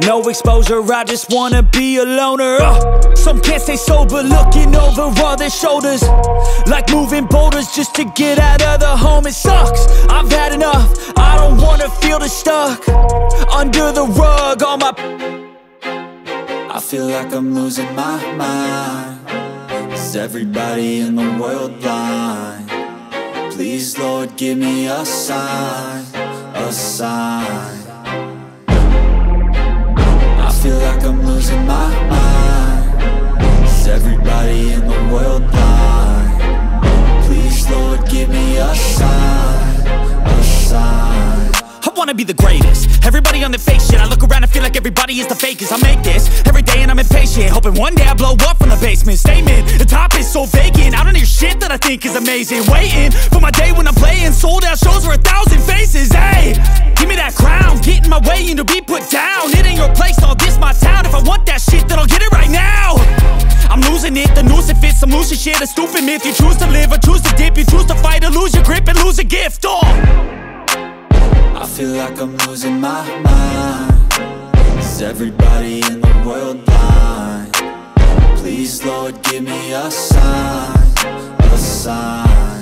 no exposure, I just wanna be a loner. Uh, Some can't stay sober, looking over all their shoulders. Like moving boulders just to get out of the home It sucks, I've had enough, I don't wanna feel the stuck. Under the rug, all my... I feel like I'm losing my mind. Is everybody in the world blind? Please Lord give me a sign, a sign losing my mind. Is everybody in the world blind? Please, Lord, give me a sign, a sign. I wanna be the greatest. Everybody on the fake shit I look around and feel like everybody is the fakest. I make this every day and I'm impatient. Hoping one day I blow up from the basement. Statement, the top is so vacant. I don't hear shit that I think is amazing. Waiting for my day when I'm playing. Sold out shows for a thousand faces. Hey, give me that crown. Get in my way and be put down. It ain't your place, want that shit, then I'll get it right now. I'm losing it, the noose it fits Some losing shit, a stupid myth. You choose to live or choose to dip You choose to fight or lose your grip and lose a gift, oh. I feel like I'm losing my mind. Is everybody in the world blind? Please, Lord, give me a sign, a sign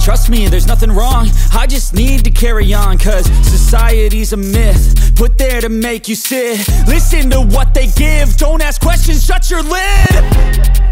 Trust me, there's nothing wrong. I just need to carry on Cause society's a myth Put there to make you sit. Listen to what they give. Don't ask questions, shut your lid